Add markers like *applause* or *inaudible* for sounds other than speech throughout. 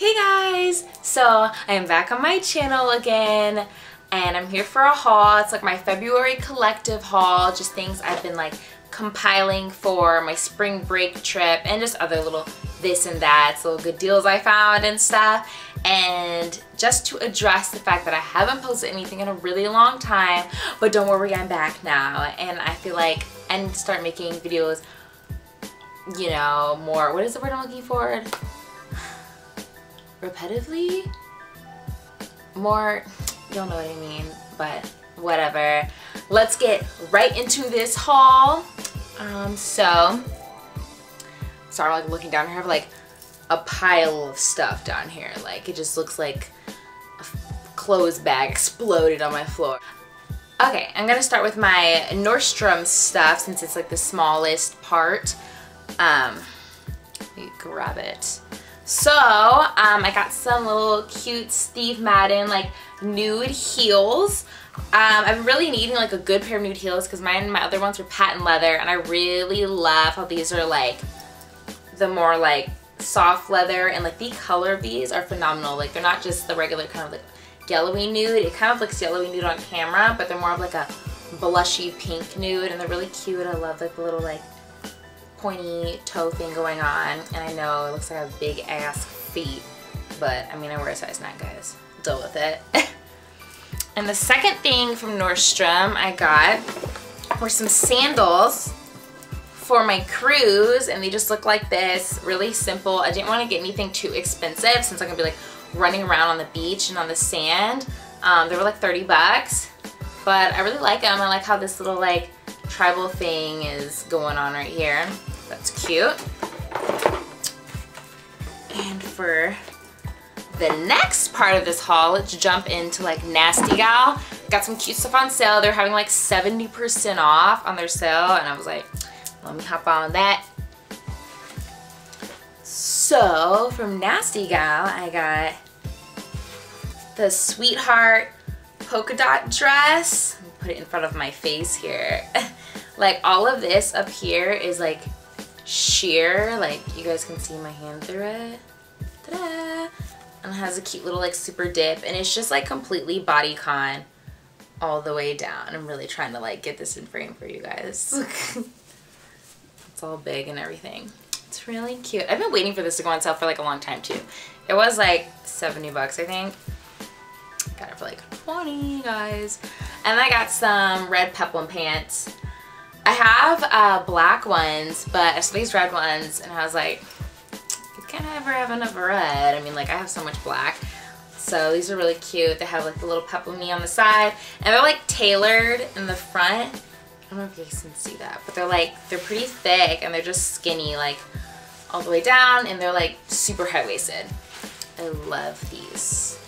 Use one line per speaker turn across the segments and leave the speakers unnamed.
Hey guys! So I am back on my channel again and I'm here for a haul. It's like my February collective haul, just things I've been like compiling for my spring break trip and just other little this and that, little good deals I found and stuff. And just to address the fact that I haven't posted anything in a really long time, but don't worry, I'm back now. And I feel like to start making videos, you know, more, what is the word I'm looking for? Repetitively? More, you'll know what I mean, but whatever. Let's get right into this haul. Um, so, sorry, like looking down here, I have like a pile of stuff down here. Like it just looks like a clothes bag exploded on my floor. Okay, I'm gonna start with my Nordstrom stuff since it's like the smallest part. Um, me grab it. So, um, I got some little cute Steve Madden like nude heels. Um, I'm really needing like a good pair of nude heels because mine, my other ones were patent leather and I really love how these are like the more like soft leather and like the color of these are phenomenal. Like they're not just the regular kind of like yellowy nude. It kind of looks yellowy nude on camera, but they're more of like a blushy pink nude and they're really cute. I love like the little like pointy toe thing going on. And I know it looks like a big ass feet, but I mean I wear a size 9 guys. Deal with it. *laughs* and the second thing from Nordstrom I got were some sandals for my cruise and they just look like this really simple I didn't want to get anything too expensive since I'm gonna be like running around on the beach and on the sand um, they were like 30 bucks but I really like them I like how this little like tribal thing is going on right here that's cute and for the next part of this haul let's jump into like Nasty Gal got some cute stuff on sale they're having like 70% off on their sale and I was like let me hop on that. So, from Nasty Gal, I got the Sweetheart polka dot dress. put it in front of my face here. *laughs* like, all of this up here is like sheer. Like, you guys can see my hand through it. Ta-da! And it has a cute little like super dip. And it's just like completely bodycon all the way down. I'm really trying to like get this in frame for you guys. *laughs* It's all big and everything. It's really cute. I've been waiting for this to go on sale for like a long time too. It was like 70 bucks I think. Got it for like 20 guys. And I got some red peplum pants. I have uh, black ones, but I these red ones and I was like, can't ever have enough red. I mean like I have so much black. So these are really cute. They have like the little peplumy on the side and they're like tailored in the front I don't know if you guys can see that, but they're like, they're pretty thick and they're just skinny, like all the way down and they're like super high-waisted. I love these.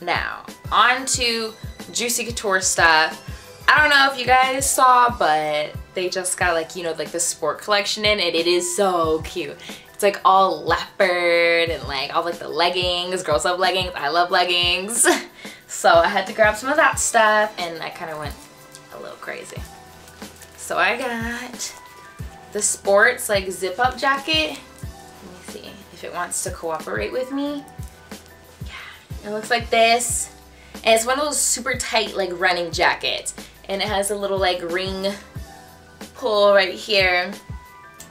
Now, on to Juicy Couture stuff. I don't know if you guys saw, but they just got like, you know, like the sport collection in and it is so cute. It's like all leopard and like all like the leggings. Girls love leggings. I love leggings. *laughs* So I had to grab some of that stuff and I kind of went a little crazy. So I got the sports like zip up jacket. Let me see if it wants to cooperate with me. Yeah, it looks like this. And it's one of those super tight like running jackets. And it has a little like ring pull right here.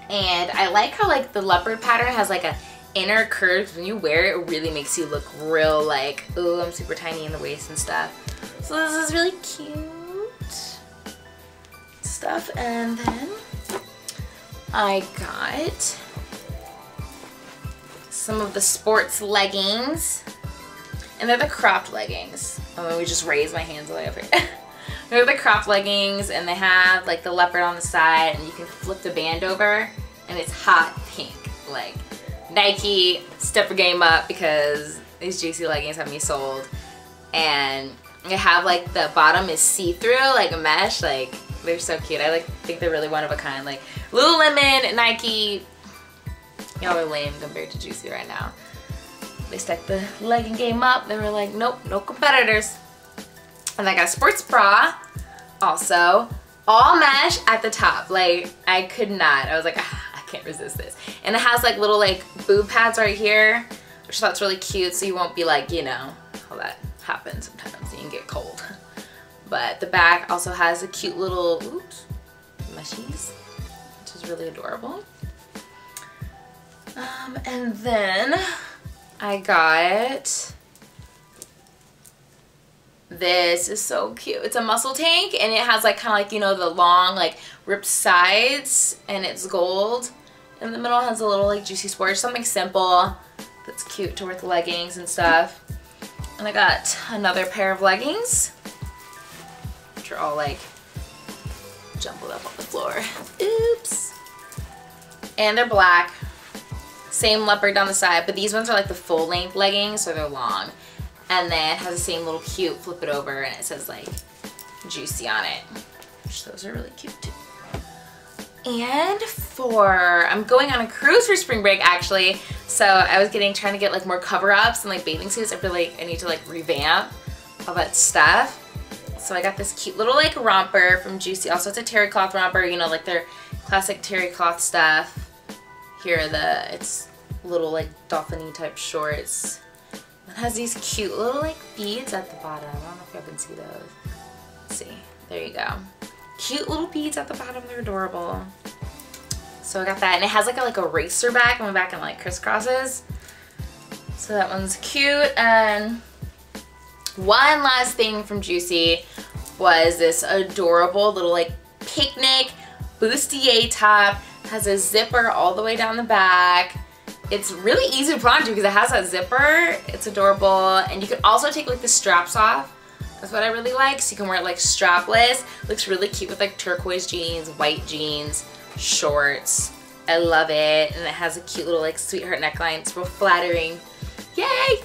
And I like how like the leopard pattern has like a inner curve. When you wear it, it really makes you look real like, oh, I'm super tiny in the waist and stuff. So this is really cute stuff. And then I got some of the sports leggings. And they're the cropped leggings. Oh, let me just raise my hands way up here. *laughs* they're the cropped leggings and they have like the leopard on the side and you can flip the band over and it's hot pink. Like Nike, step your game up because these juicy leggings have me sold. And they have like the bottom is see-through, like a mesh, like they're so cute. I like think they're really one of a kind. Like Lululemon, Nike, y'all are lame compared to Juicy right now. They stuck the legging game up. They were like, nope, no competitors. And I got a sports bra also. All mesh at the top. Like, I could not. I was like, ah, I can't resist this. And it has like little like boob pads right here, which I thought's really cute so you won't be like, you know, how that happens sometimes you can get cold. But the back also has a cute little, oops, mushies, which is really adorable. Um, and then I got this is so cute. It's a muscle tank and it has like kind of like, you know, the long like ripped sides and it's gold. In the middle has a little like juicy sport, something simple that's cute to wear with leggings and stuff. And I got another pair of leggings, which are all like jumbled up on the floor. *laughs* Oops. And they're black. Same leopard down the side, but these ones are like the full length leggings, so they're long. And then has the same little cute flip it over and it says like juicy on it. Which those are really cute too. And for, I'm going on a cruise for spring break actually. So I was getting, trying to get like more cover ups and like bathing suits. I feel like I need to like revamp all that stuff. So I got this cute little like romper from Juicy. Also it's a terry cloth romper, you know, like their classic terry cloth stuff. Here are the, it's little like dolphiny type shorts. It has these cute little like beads at the bottom. I don't know if y'all can see those. Let's see. There you go. Cute little beads at the bottom. They're adorable. So I got that. And it has like a, like a racer back. I'm back in like crisscrosses. So that one's cute. And one last thing from Juicy was this adorable little like picnic bustier top. Has a zipper all the way down the back it's really easy to put on because it has that zipper. It's adorable. And you can also take like the straps off. That's what I really like. So you can wear it like strapless. Looks really cute with like turquoise jeans, white jeans, shorts. I love it. And it has a cute little like sweetheart neckline. It's real flattering. Yay!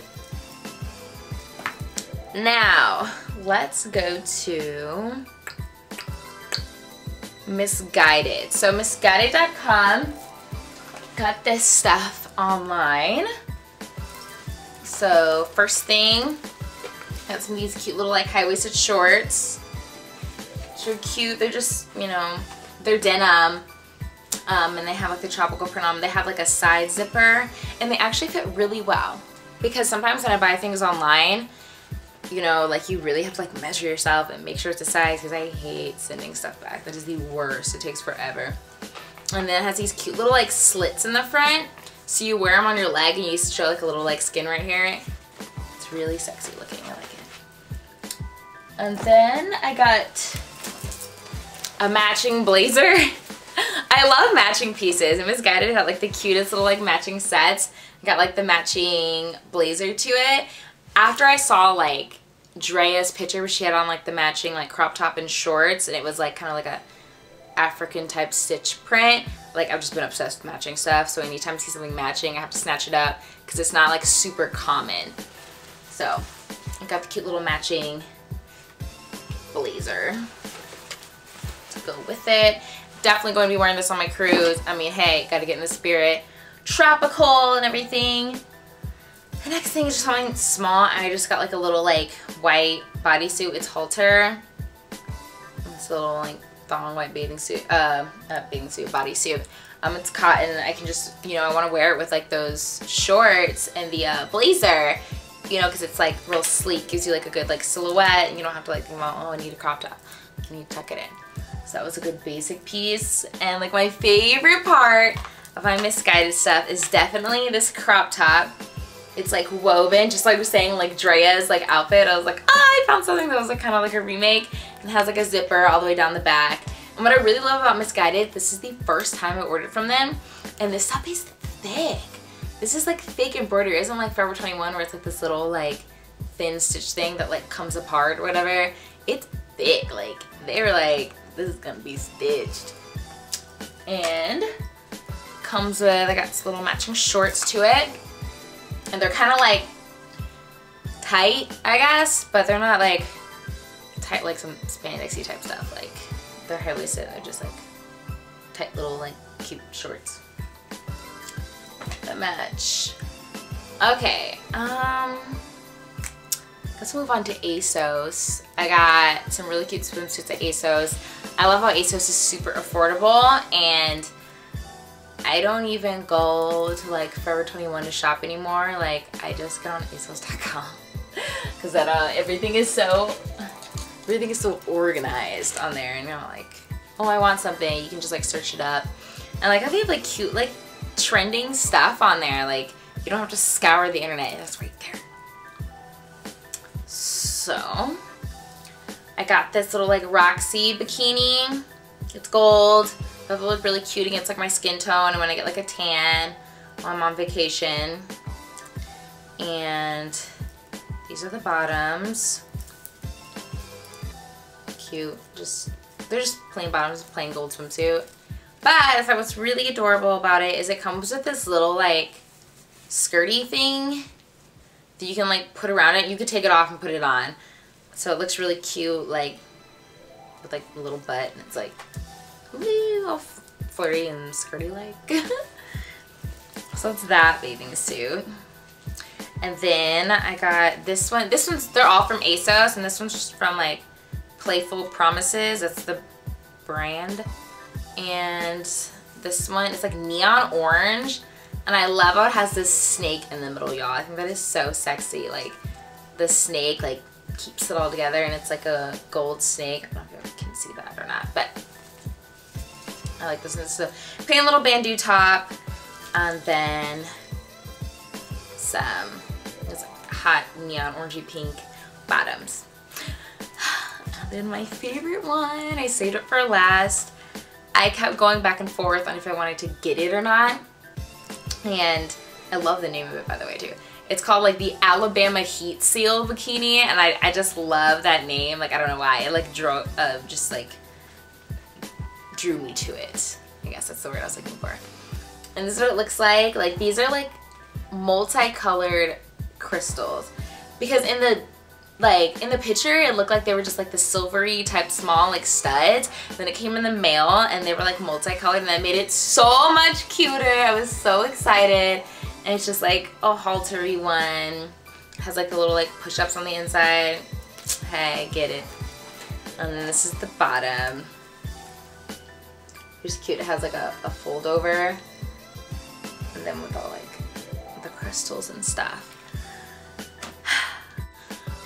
Now, let's go to Missguided. So Missguided.com got this stuff online. So first thing, got some of these cute little like high-waisted shorts. They're cute. They're just, you know, they're denim. Um, and they have like the tropical print on them. They have like a side zipper and they actually fit really well. Because sometimes when I buy things online, you know, like you really have to like measure yourself and make sure it's a size because I hate sending stuff back. That is the worst. It takes forever. And then it has these cute little like slits in the front. So you wear them on your leg and you show like a little like skin right here. It's really sexy looking. I like it. And then I got a matching blazer. *laughs* I love matching pieces. And Missguided had like the cutest little like matching sets. I got like the matching blazer to it. After I saw like Drea's picture where she had on like the matching like crop top and shorts and it was like kind of like a African type stitch print. Like I've just been obsessed with matching stuff. So anytime I see something matching, I have to snatch it up because it's not like super common. So I got the cute little matching blazer to go with it. Definitely going to be wearing this on my cruise. I mean, hey, got to get in the spirit. Tropical and everything. The next thing is just something small. I just got like a little like white bodysuit. It's halter. It's a little like thong white bathing suit, uh, not bathing suit, bodysuit. Um, it's cotton. I can just, you know, I want to wear it with like those shorts and the uh, blazer, you know, because it's like real sleek, gives you like a good like silhouette, and you don't have to like think about, oh, I need a crop top. Can You tuck it in. So that was a good basic piece. And like my favorite part of my Missguided stuff is definitely this crop top. It's like woven, just like I was saying, like Drea's like outfit. I was like, oh, I found something that was like kind of like a remake. It has like a zipper all the way down the back. And what I really love about Misguided, this is the first time I ordered from them. And this stuff is thick. This is like thick embroidery. It isn't like Forever 21 where it's like this little like thin stitch thing that like comes apart or whatever. It's thick. Like they're like, this is gonna be stitched. And comes with, I got little matching shorts to it and they're kind of like tight, I guess, but they're not like tight like some spandexy type stuff. Like they're high-waisted, they're just like tight little like cute shorts that match. Okay, um, let's move on to ASOS. I got some really cute swimsuits at ASOS. I love how ASOS is super affordable and I don't even go to like Forever 21 to shop anymore. Like I just get on ASOS.com because *laughs* that uh, everything is so everything is so organized on there and you know like oh I want something you can just like search it up. And like I have like cute like trending stuff on there like you don't have to scour the internet that's right there. So I got this little like Roxy bikini. It's gold. It look really cute against like my skin tone and when I get like a tan while I'm on vacation. And these are the bottoms cute. Just They're just plain bottoms, plain gold swimsuit. But I thought what's really adorable about it is it comes with this little like skirty thing that you can like put around it. You could take it off and put it on. So it looks really cute like with like a little butt and it's like all flirty and skirty like. *laughs* so it's that bathing suit. And then I got this one. This one's, they're all from ASOS and this one's just from like Playful Promises. That's the brand. And this one is like neon orange. And I love how it has this snake in the middle, y'all. I think that is so sexy. Like the snake like keeps it all together and it's like a gold snake. I don't know if you can see that or not, but I like this. It's a plain little bandeau top. And then some hot neon orangey pink bottoms. Then my favorite one, I saved it for last. I kept going back and forth on if I wanted to get it or not. And I love the name of it by the way too. It's called like the Alabama Heat Seal Bikini and I, I just love that name. Like I don't know why. It like drew, uh, just like drew me to it. I guess that's the word I was looking for. And this is what it looks like. Like these are like multicolored crystals. Because in the like in the picture it looked like they were just like the silvery type small like studs. Then it came in the mail and they were like multicolored and that made it so much cuter. I was so excited. And it's just like a haltery one. Has like the little like push-ups on the inside. Hey get it. And then this is the bottom. It's cute. It has like a, a fold over. And then with all like the crystals and stuff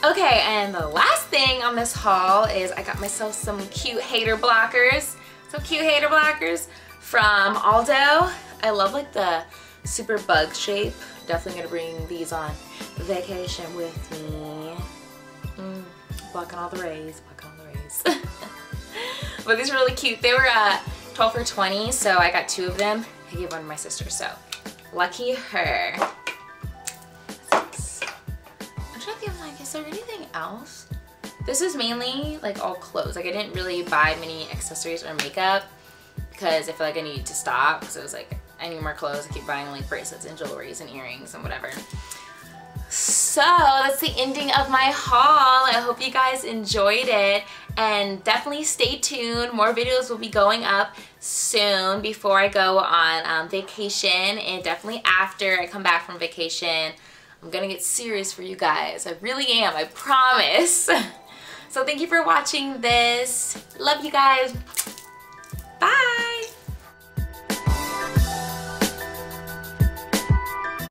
Okay, and the last thing on this haul is I got myself some cute hater blockers. Some cute hater blockers from Aldo. I love like the super bug shape. Definitely gonna bring these on vacation with me. Mm, blocking all the rays, blocking all the rays. *laughs* but these are really cute. They were uh, 12 for 20, so I got two of them. I gave one to my sister, so lucky her. Is there anything else? This is mainly like all clothes. Like I didn't really buy many accessories or makeup because I feel like I needed to stop. because it was like, I need more clothes. I keep buying like bracelets and jewelries and earrings and whatever. So that's the ending of my haul. I hope you guys enjoyed it and definitely stay tuned. More videos will be going up soon before I go on um, vacation and definitely after I come back from vacation. I'm gonna get serious for you guys. I really am, I promise. *laughs* so thank you for watching this. Love you guys. Bye.